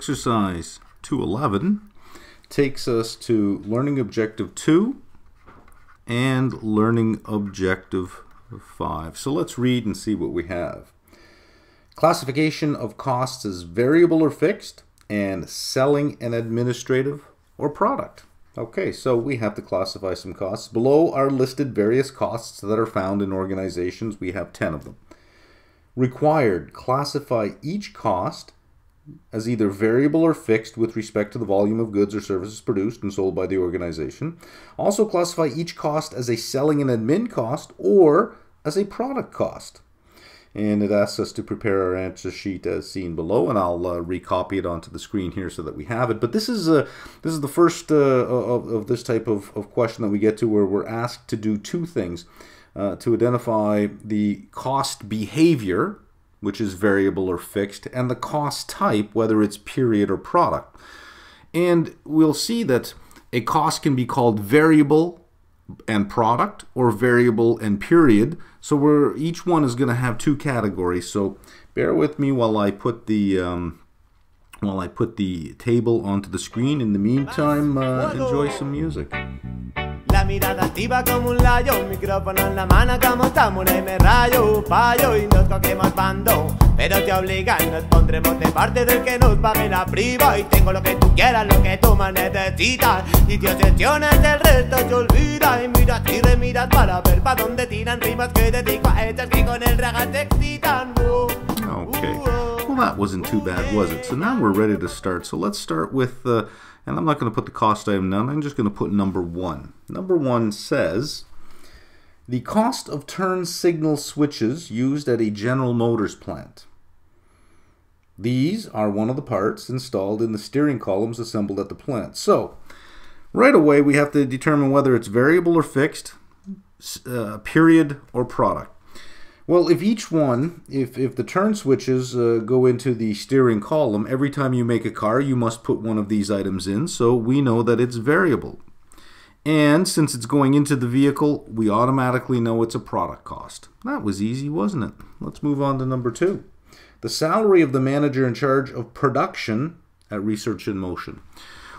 exercise 211 takes us to learning objective 2 and learning objective 5. So let's read and see what we have. Classification of costs as variable or fixed and selling and administrative or product. Okay, so we have to classify some costs. Below are listed various costs that are found in organizations. We have 10 of them. Required, classify each cost as either variable or fixed with respect to the volume of goods or services produced and sold by the organization. Also classify each cost as a selling and admin cost or as a product cost. And it asks us to prepare our answer sheet as seen below, and I'll uh, recopy it onto the screen here so that we have it. But this is uh, this is the first uh, of, of this type of, of question that we get to where we're asked to do two things. Uh, to identify the cost behavior, which is variable or fixed, and the cost type, whether it's period or product. And we'll see that a cost can be called variable and product or variable and period. So we're each one is going to have two categories. So bear with me while I put the um, while I put the table onto the screen. In the meantime, uh, enjoy some music. La mirada activa como un layo, micrófono en la mano como estamos y me rayo, fallo y nos cogemos bando. Pero te obligan, nos pondremos de parte del que nos pague la priva. Y tengo lo que tú quieras, lo que tú más necesitas. Y te obsesiones, del resto te olvida. Y miras y remiras para ver pa' dónde tiran rimas que dedico a hechas que con el raga te excitan. Okay. That wasn't too bad, was it? So now we're ready to start. So let's start with, uh, and I'm not going to put the cost item down, I'm just going to put number one. Number one says, the cost of turn signal switches used at a General Motors plant. These are one of the parts installed in the steering columns assembled at the plant. So, right away we have to determine whether it's variable or fixed, uh, period or product. Well, if each one, if, if the turn switches uh, go into the steering column, every time you make a car, you must put one of these items in, so we know that it's variable. And since it's going into the vehicle, we automatically know it's a product cost. That was easy, wasn't it? Let's move on to number two. The salary of the manager in charge of production at Research in Motion.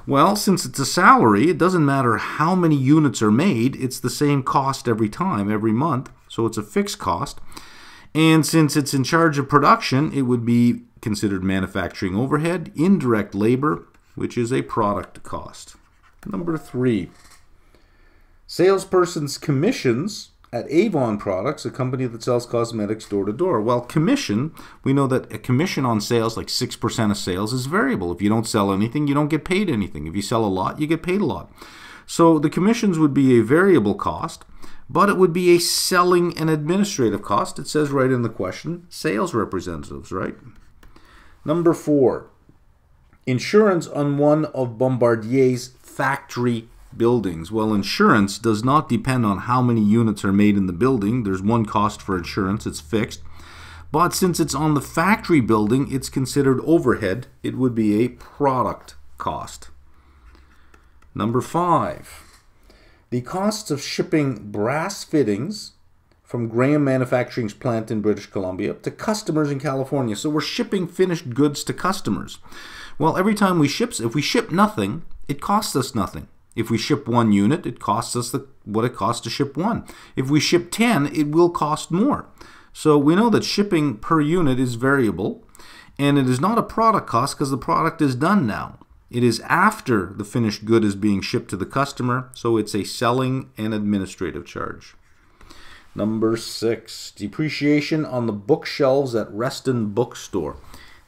Well, since it's a salary, it doesn't matter how many units are made, it's the same cost every time, every month, so it's a fixed cost. And since it's in charge of production, it would be considered manufacturing overhead, indirect labor, which is a product cost. Number three, salesperson's commissions at Avon Products, a company that sells cosmetics door to door. Well, commission, we know that a commission on sales, like 6% of sales, is variable. If you don't sell anything, you don't get paid anything. If you sell a lot, you get paid a lot. So the commissions would be a variable cost, but it would be a selling and administrative cost. It says right in the question sales representatives, right? Number four, insurance on one of Bombardier's factory buildings. Well, insurance does not depend on how many units are made in the building. There's one cost for insurance, it's fixed. But since it's on the factory building, it's considered overhead. It would be a product cost. Number five, the costs of shipping brass fittings from Graham Manufacturing's plant in British Columbia to customers in California. So we're shipping finished goods to customers. Well, every time we ship, if we ship nothing, it costs us nothing. If we ship one unit, it costs us the, what it costs to ship one. If we ship 10, it will cost more. So we know that shipping per unit is variable, and it is not a product cost because the product is done now. It is after the finished good is being shipped to the customer, so it's a selling and administrative charge. Number six, depreciation on the bookshelves at Reston Bookstore.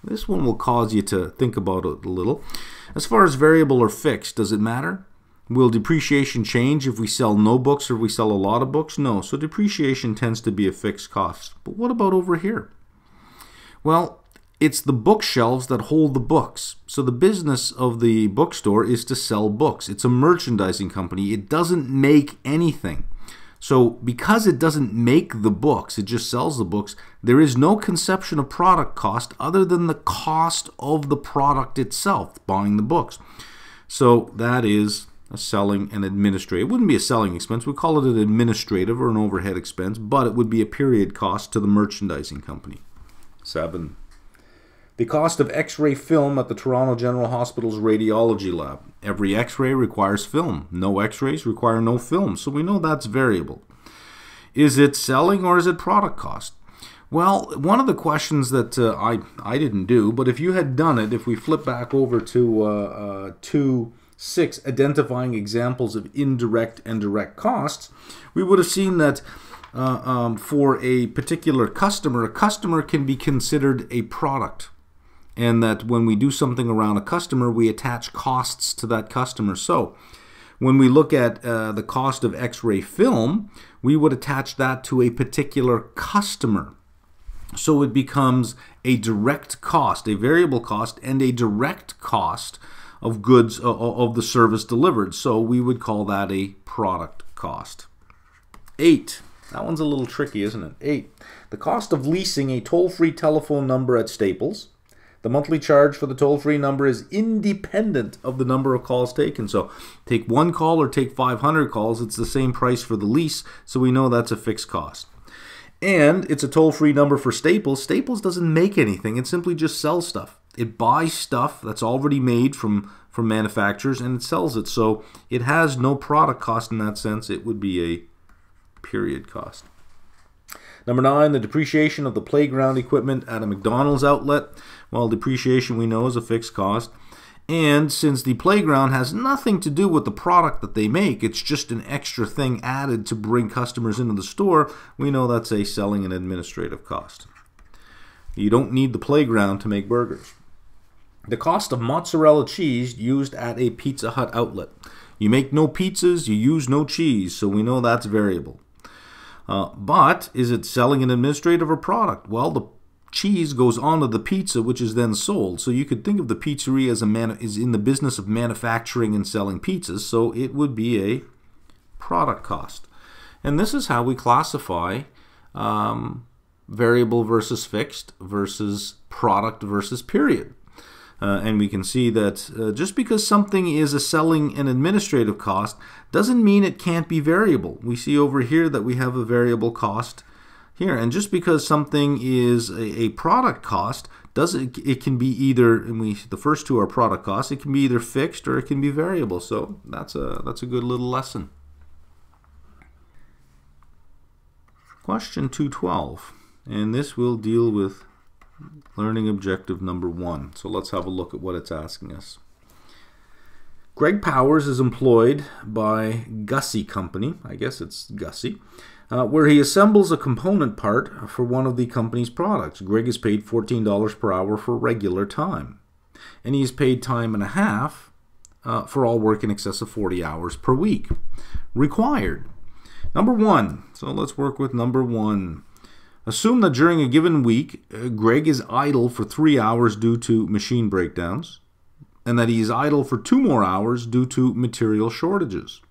This one will cause you to think about it a little. As far as variable or fixed, does it matter? Will depreciation change if we sell no books or if we sell a lot of books? No. So depreciation tends to be a fixed cost. But what about over here? Well, it's the bookshelves that hold the books. So the business of the bookstore is to sell books. It's a merchandising company. It doesn't make anything. So because it doesn't make the books, it just sells the books, there is no conception of product cost other than the cost of the product itself, buying the books. So that is a selling and administrative. It wouldn't be a selling expense. We call it an administrative or an overhead expense, but it would be a period cost to the merchandising company. Seven. The cost of x ray film at the Toronto General Hospital's radiology lab. Every x ray requires film. No x rays require no film, so we know that's variable. Is it selling or is it product cost? Well, one of the questions that uh, I, I didn't do, but if you had done it, if we flip back over to uh, uh, 2 6, identifying examples of indirect and direct costs, we would have seen that uh, um, for a particular customer, a customer can be considered a product and that when we do something around a customer, we attach costs to that customer. So when we look at uh, the cost of x ray film, we would attach that to a particular customer. So it becomes a direct cost, a variable cost, and a direct cost of goods uh, of the service delivered. So we would call that a product cost. Eight. That one's a little tricky, isn't it? Eight. The cost of leasing a toll free telephone number at Staples the monthly charge for the toll free number is independent of the number of calls taken. So take one call or take 500 calls, it's the same price for the lease, so we know that's a fixed cost. And it's a toll free number for Staples. Staples doesn't make anything, it simply just sells stuff. It buys stuff that's already made from, from manufacturers and it sells it. So it has no product cost in that sense. It would be a period cost. Number nine, the depreciation of the playground equipment at a McDonald's outlet. Well, depreciation we know is a fixed cost. And since the playground has nothing to do with the product that they make, it's just an extra thing added to bring customers into the store, we know that's a selling and administrative cost. You don't need the playground to make burgers. The cost of mozzarella cheese used at a Pizza Hut outlet. You make no pizzas, you use no cheese, so we know that's variable. Uh, but is it selling an administrative or product? Well, the cheese goes onto the pizza, which is then sold. So you could think of the pizzeria as a man is in the business of manufacturing and selling pizzas. So it would be a product cost, and this is how we classify um, variable versus fixed versus product versus period. Uh, and we can see that uh, just because something is a selling and administrative cost doesn't mean it can't be variable. We see over here that we have a variable cost here. And just because something is a, a product cost does it, it can be either and we the first two are product costs it can be either fixed or it can be variable so that's a that's a good little lesson question 212 and this will deal with learning objective number one. So let's have a look at what it's asking us. Greg Powers is employed by Gussie Company, I guess it's Gussie, uh, where he assembles a component part for one of the company's products. Greg is paid $14 per hour for regular time, and he is paid time and a half uh, for all work in excess of 40 hours per week. Required. Number one. So let's work with number one. Assume that during a given week, uh, Greg is idle for three hours due to machine breakdowns, and that he is idle for two more hours due to material shortages.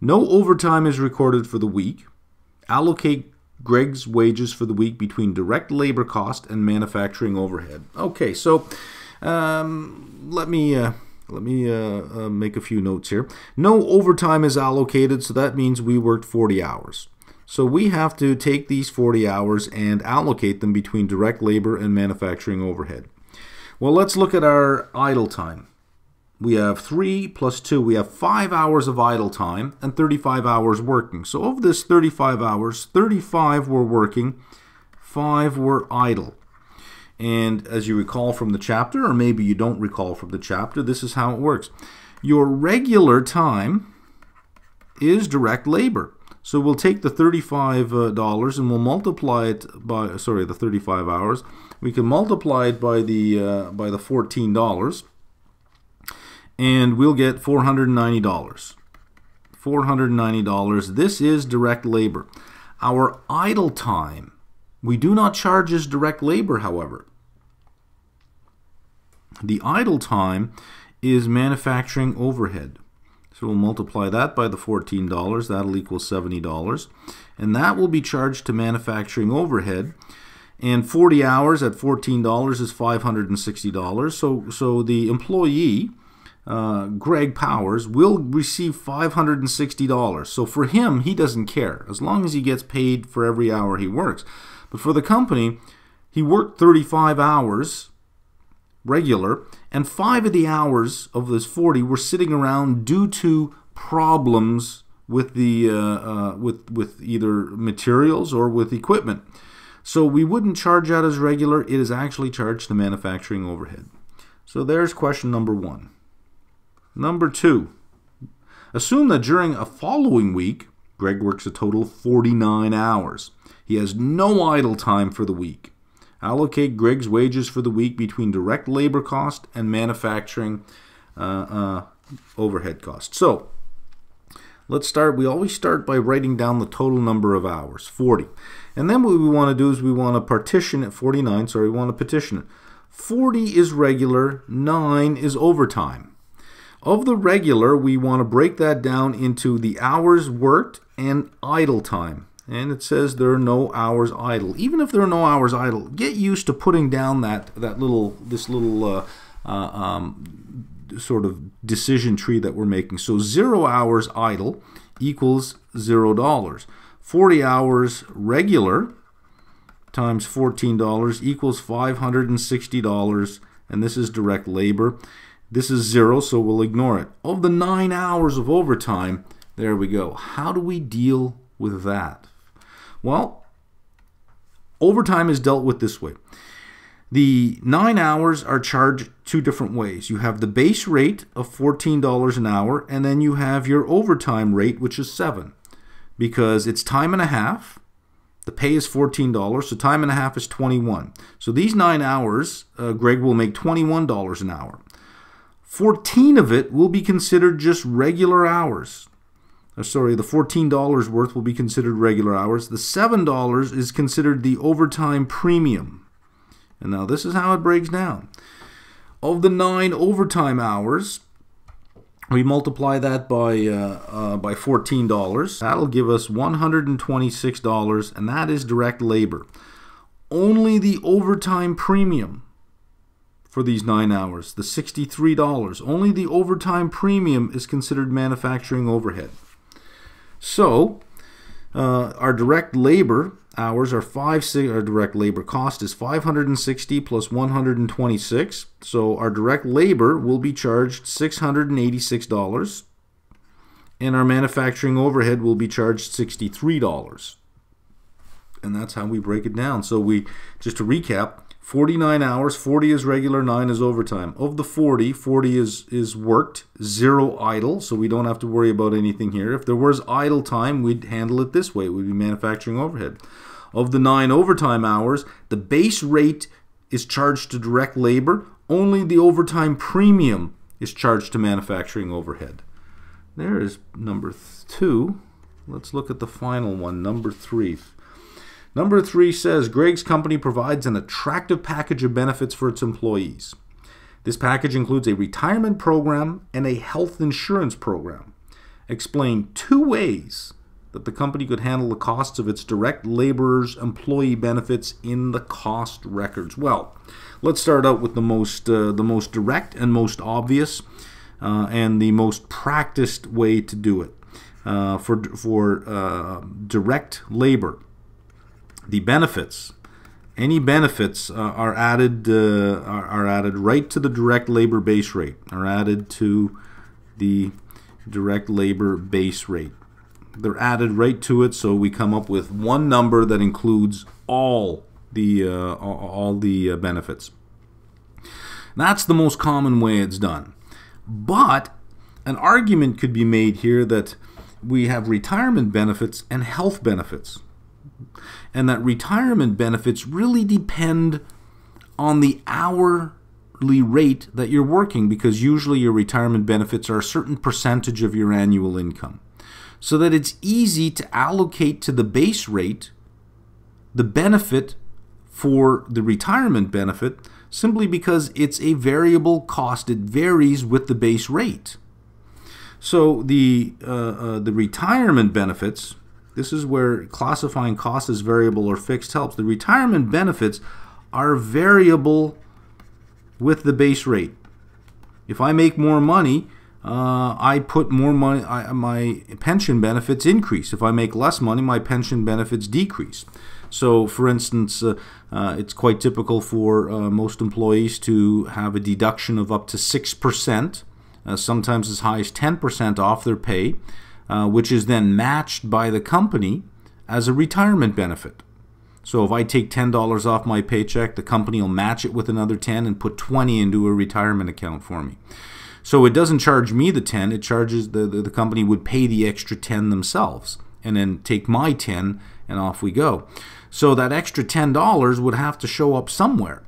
No overtime is recorded for the week. Allocate Greg's wages for the week between direct labor cost and manufacturing overhead. Okay, so um, let me uh, let me uh, uh, make a few notes here. No overtime is allocated, so that means we worked 40 hours. So we have to take these 40 hours and allocate them between direct labor and manufacturing overhead. Well, let's look at our idle time. We have 3 plus 2, we have 5 hours of idle time and 35 hours working. So of this 35 hours, 35 were working, 5 were idle. And as you recall from the chapter, or maybe you don't recall from the chapter, this is how it works. Your regular time is direct labor. So we'll take the $35 uh, and we'll multiply it by, sorry, the 35 hours. We can multiply it by the, uh, by the $14 and we'll get $490. $490. This is direct labor. Our idle time, we do not charge as direct labor, however. The idle time is manufacturing overhead. So we'll multiply that by the $14. That'll equal $70. And that will be charged to manufacturing overhead. And 40 hours at $14 is $560. So, so the employee, uh, Greg Powers, will receive $560. So for him, he doesn't care as long as he gets paid for every hour he works. But for the company, he worked 35 hours regular, and five of the hours of this 40 were sitting around due to problems with the uh, uh, with with either materials or with equipment. So we wouldn't charge that as regular. It is actually charged to manufacturing overhead. So there's question number one. Number two, assume that during a following week, Greg works a total of 49 hours. He has no idle time for the week. Allocate Greg's wages for the week between direct labor cost and manufacturing uh, uh, overhead cost. So let's start. We always start by writing down the total number of hours, 40. And then what we want to do is we want to partition it, 49, sorry, we want to partition it. 40 is regular, 9 is overtime. Of the regular, we want to break that down into the hours worked and idle time and it says there are no hours idle. Even if there are no hours idle, get used to putting down that that little this little uh, uh, um, sort of decision tree that we're making. So zero hours idle equals zero dollars. Forty hours regular times fourteen dollars equals five hundred and sixty dollars, and this is direct labor. This is zero, so we'll ignore it. Of the nine hours of overtime, there we go. How do we deal with that? Well, overtime is dealt with this way. The nine hours are charged two different ways. You have the base rate of $14 an hour, and then you have your overtime rate, which is seven, because it's time and a half. The pay is $14, so time and a half is 21. So these nine hours, uh, Greg will make $21 an hour. 14 of it will be considered just regular hours sorry, the $14 worth will be considered regular hours. The $7 is considered the overtime premium. And now this is how it breaks down. Of the nine overtime hours, we multiply that by uh, uh, by $14. That'll give us $126, and that is direct labor. Only the overtime premium for these nine hours, the $63, only the overtime premium is considered manufacturing overhead. So, uh, our direct labor hours are five. Our direct labor cost is 560 plus 126. So our direct labor will be charged 686 dollars, and our manufacturing overhead will be charged 63 dollars. And that's how we break it down. So we just to recap, 49 hours, 40 is regular, 9 is overtime. Of the 40, 40 is, is worked, 0 idle, so we don't have to worry about anything here. If there was idle time, we'd handle it this way. We'd be manufacturing overhead. Of the 9 overtime hours, the base rate is charged to direct labor. Only the overtime premium is charged to manufacturing overhead. There is number 2. Let's look at the final one, number 3. Number three says Greg's company provides an attractive package of benefits for its employees. This package includes a retirement program and a health insurance program. Explain two ways that the company could handle the costs of its direct laborers' employee benefits in the cost records. Well, let's start out with the most uh, the most direct and most obvious uh, and the most practiced way to do it uh, for for uh, direct labor the benefits. Any benefits uh, are added uh, are, are added right to the direct labor base rate. Are added to the direct labor base rate. They're added right to it, so we come up with one number that includes all the uh, all the uh, benefits. That's the most common way it's done. But an argument could be made here that we have retirement benefits and health benefits and that retirement benefits really depend on the hourly rate that you're working because usually your retirement benefits are a certain percentage of your annual income. So that it's easy to allocate to the base rate the benefit for the retirement benefit simply because it's a variable cost. It varies with the base rate. So the uh, uh, the retirement benefits this is where classifying cost as variable or fixed helps. The retirement benefits are variable with the base rate. If I make more money, uh, I put more money, I, my pension benefits increase. If I make less money, my pension benefits decrease. So, for instance, uh, uh, it's quite typical for uh, most employees to have a deduction of up to 6%, uh, sometimes as high as 10% off their pay, uh, which is then matched by the company as a retirement benefit. So if I take $10 off my paycheck, the company will match it with another 10 and put 20 into a retirement account for me. So it doesn't charge me the 10, it charges the, the, the company would pay the extra 10 themselves and then take my 10 and off we go. So that extra $10 would have to show up somewhere.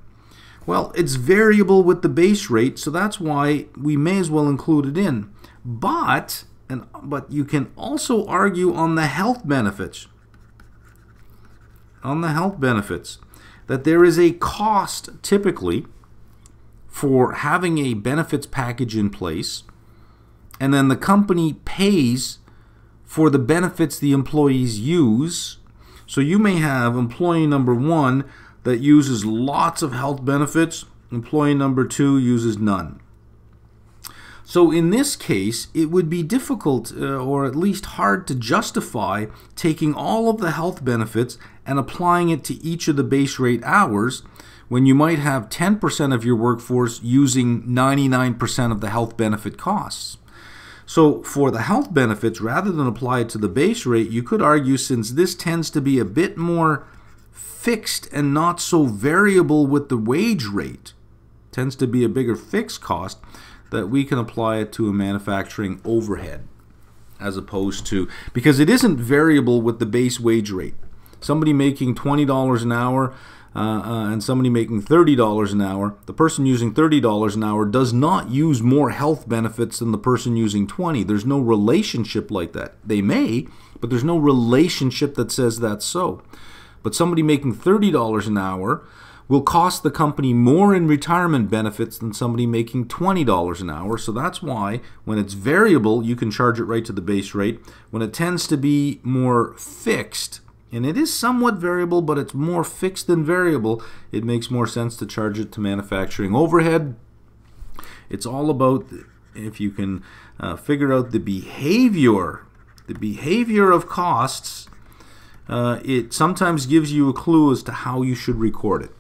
Well, it's variable with the base rate, so that's why we may as well include it in. But and but you can also argue on the health benefits. On the health benefits that there is a cost typically for having a benefits package in place and then the company pays for the benefits the employees use. So you may have employee number 1 that uses lots of health benefits, employee number 2 uses none. So in this case, it would be difficult uh, or at least hard to justify taking all of the health benefits and applying it to each of the base rate hours when you might have 10% of your workforce using 99% of the health benefit costs. So for the health benefits, rather than apply it to the base rate, you could argue since this tends to be a bit more fixed and not so variable with the wage rate, tends to be a bigger fixed cost, that we can apply it to a manufacturing overhead as opposed to because it isn't variable with the base wage rate. Somebody making $20 an hour uh, uh, and somebody making $30 an hour, the person using $30 an hour does not use more health benefits than the person using 20. There's no relationship like that. They may, but there's no relationship that says that's so. But somebody making $30 an hour will cost the company more in retirement benefits than somebody making $20 an hour. So that's why when it's variable, you can charge it right to the base rate. When it tends to be more fixed, and it is somewhat variable, but it's more fixed than variable, it makes more sense to charge it to manufacturing overhead. It's all about if you can uh, figure out the behavior, the behavior of costs, uh, it sometimes gives you a clue as to how you should record it.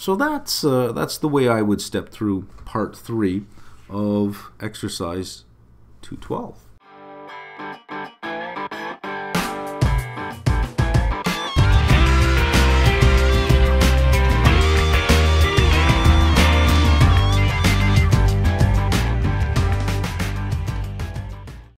So that's uh, that's the way I would step through part three of exercise 212.